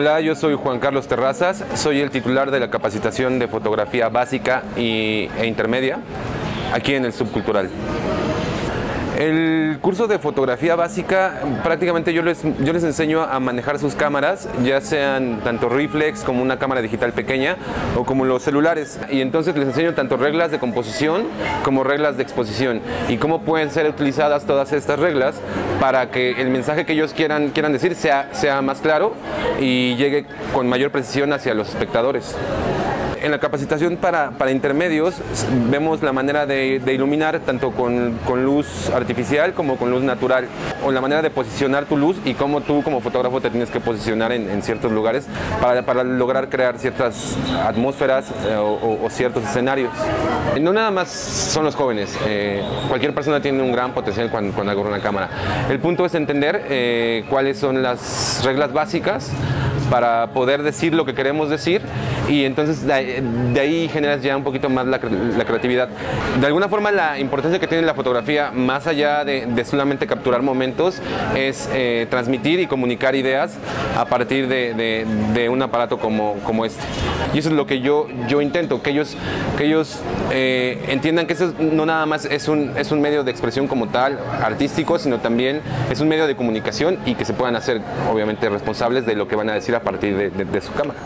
Hola, yo soy Juan Carlos Terrazas, soy el titular de la capacitación de fotografía básica y, e intermedia aquí en el Subcultural. El curso de fotografía básica, prácticamente yo les, yo les enseño a manejar sus cámaras, ya sean tanto reflex como una cámara digital pequeña o como los celulares. Y entonces les enseño tanto reglas de composición como reglas de exposición y cómo pueden ser utilizadas todas estas reglas para que el mensaje que ellos quieran, quieran decir sea, sea más claro y llegue con mayor precisión hacia los espectadores en la capacitación para, para intermedios vemos la manera de, iluminar tanto con, con, luz artificial como con luz natural, o la manera de posicionar tu luz y cómo tú como fotógrafo te tienes que posicionar en, en ciertos lugares para, para, lograr crear ciertas atmósferas eh, o, o, ciertos escenarios. No nada más son los jóvenes, eh, cualquier persona tiene un gran potencial cuando, cuando agarra una cámara. El punto es entender eh, cuáles son las reglas básicas para poder decir lo que queremos decir y entonces de, ahí generas ya un poquito más la, creatividad. De alguna forma la importancia que tiene la fotografía, más allá de, solamente capturar momentos, es eh, transmitir y comunicar ideas a partir de, un aparato como, como este. Y eso es lo que yo, yo intento, que ellos, que ellos eh, entiendan que eso no nada más es un, es un medio de expresión como tal, artístico, sino también es un medio de comunicación y que se puedan hacer obviamente responsables de lo que van a decir a partir de, de su cámara.